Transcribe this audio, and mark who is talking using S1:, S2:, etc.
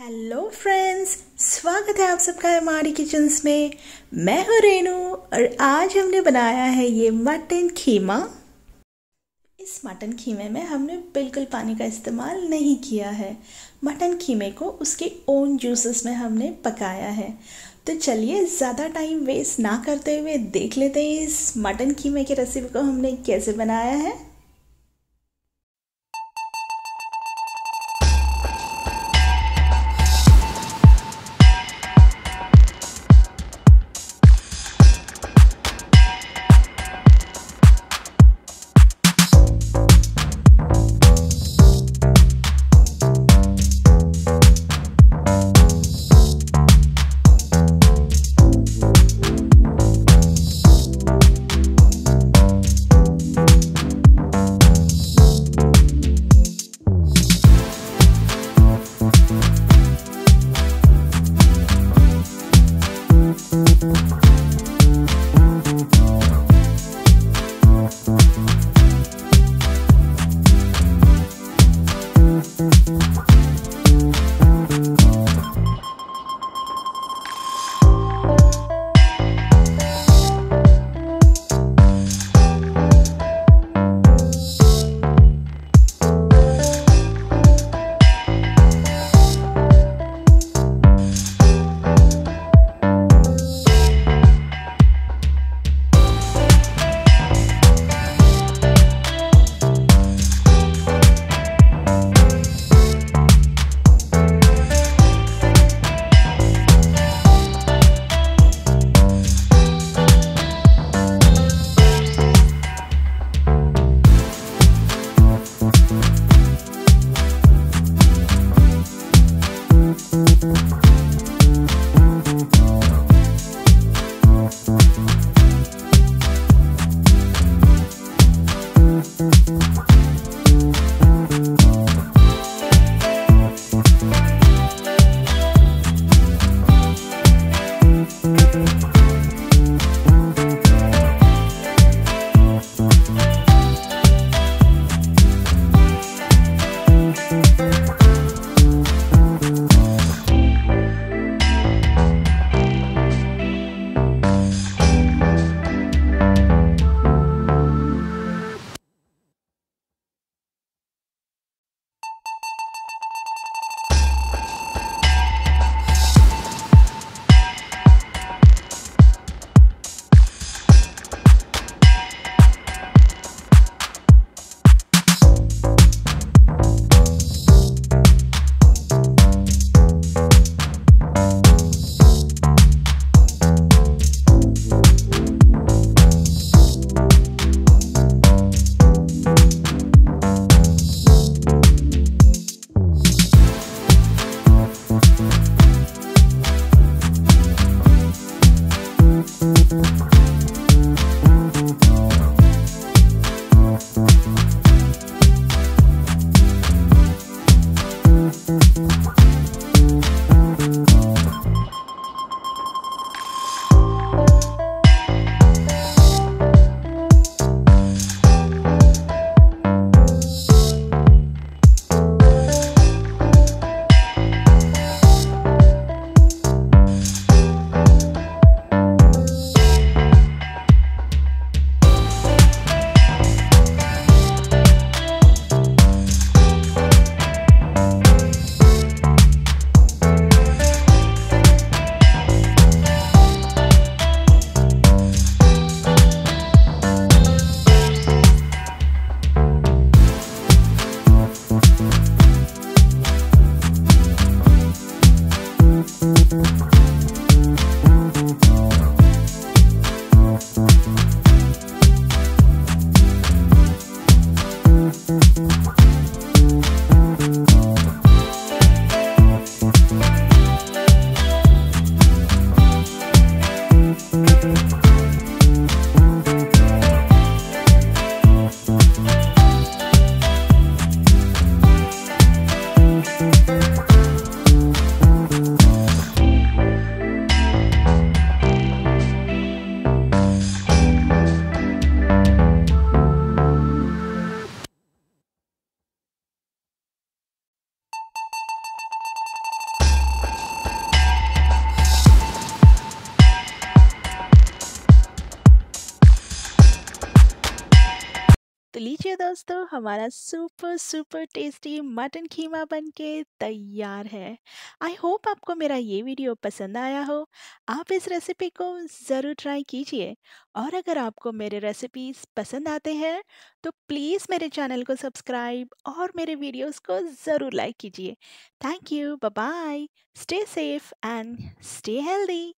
S1: Hello friends स्वागत है आप सबका हमारी किचन्स में। मैं हूँ रेनू और आज हमने बनाया है ये मटन खीमा। इस मटन खीमे में हमने बिल्कुल पानी का इस्तेमाल नहीं किया है। मटन खीमे को उसके ओन जूसेस में हमने पकाया है। तो चलिए ज़्यादा टाइम वेस्ट ना करते हुए देख लेते हैं इस मटन खीमे की रेसिपी को हमने कैसे बनाया है। Thank तो लीजिए दोस्तों, हमारा super super tasty mutton keema बन के तैयार है। आई होप आपको मेरा ये वीडियो पसंद आया हो। आप इस रेसिपी को ज़रूर ट्राई कीजिए और अगर आपको मेरे रेसिपीज़ पसंद आते हैं तो प्लीज़ मेरे चैनल को सब्सक्राइब और मेरे वीडियोस को ज़रूर लाइक कीजिए। Thank you bye, stay safe and stay healthy.